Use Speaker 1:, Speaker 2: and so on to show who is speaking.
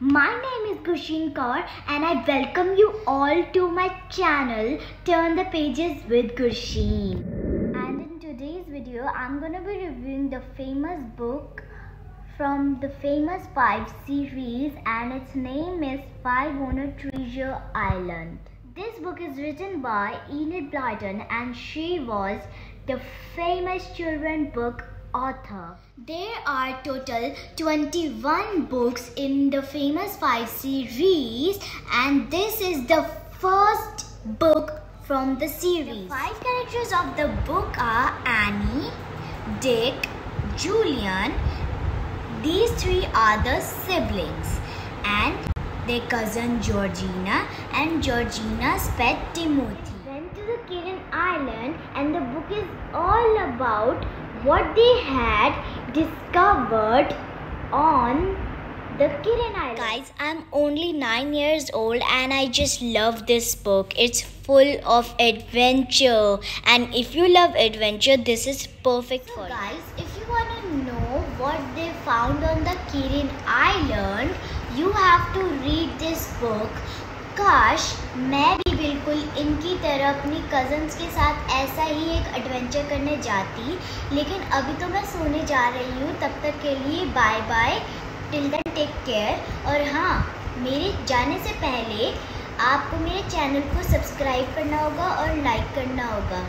Speaker 1: my name is Gushin Kaur and I welcome you all to my channel Turn the Pages with Gushin. And in today's video, I'm gonna be reviewing the famous book from the famous 5 series and its name is Five on a Treasure Island. This book is written by Enid Blyton and she was the famous children book author. There are total 21 books in the famous 5 series and this is the first book from the series. The five characters of the book are Annie, Dick, Julian. These three are the siblings and their cousin Georgina and Georgina's pet Timothy. Went to the Kirrin Island and the book is all about what they had discovered on the Kirrin Island. Guys, I'm only 9 years old and I just love this book. It's full of adventure and if you love adventure, this is perfect so for guys, you. Guys, if you want to know what they found on the Kirrin Island, you have to read this book. Gosh, Mary बिल्कुल इनकी तरह अपनी cousins के साथ ऐसा ही एक adventure करने जाती। लेकिन अभी तो मैं सोने जा रही हूँ, तब तक के लिए bye bye till then take care और हाँ मेरे जाने से पहले आपको मेरे चैनल को सब्सक्राइब करना होगा और लाइक करना होगा।